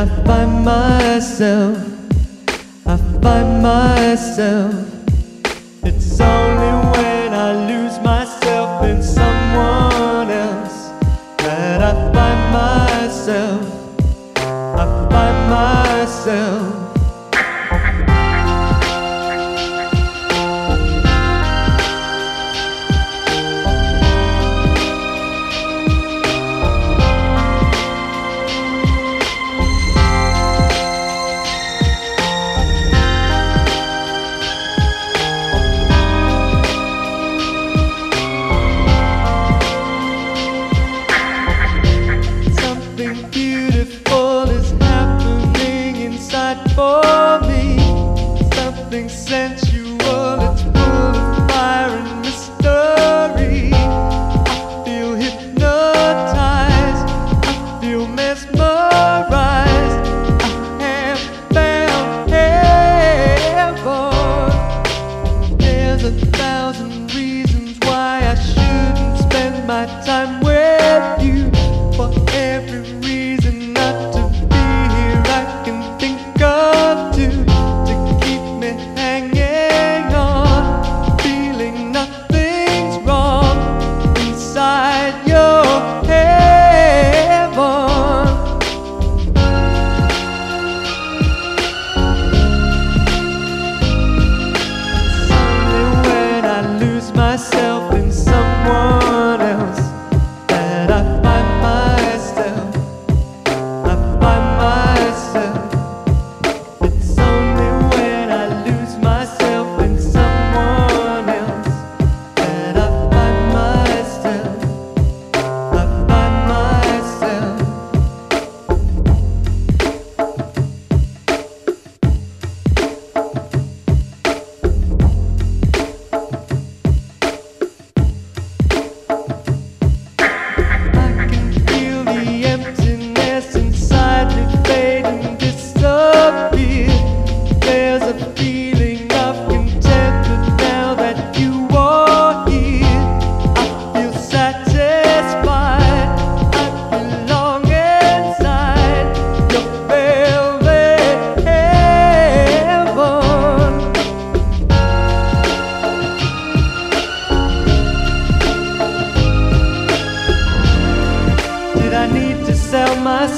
I find myself, I find myself. It's only when I lose myself in someone else that I find myself, I find myself. living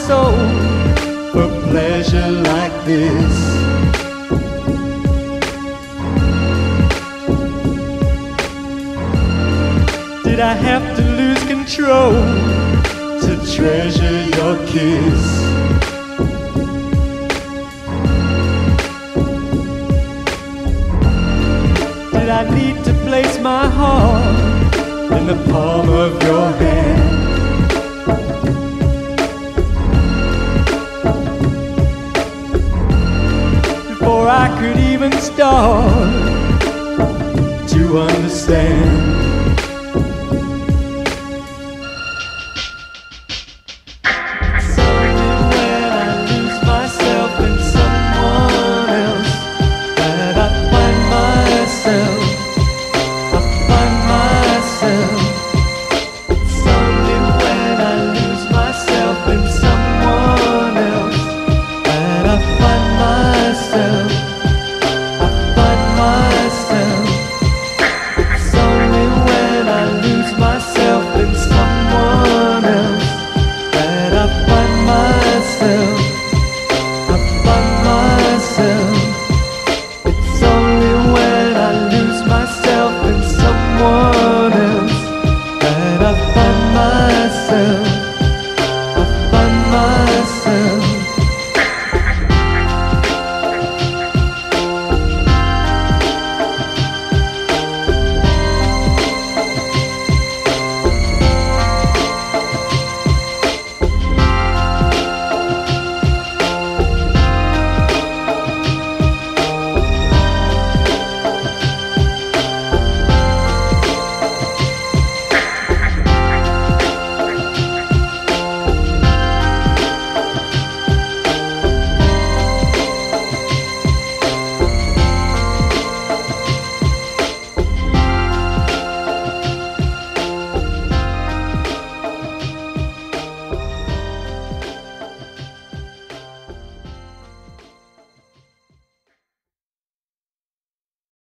soul for pleasure like this. Did I have to lose control to treasure your kiss? Did I need to place my heart in the palm of your hand? I could even start to understand.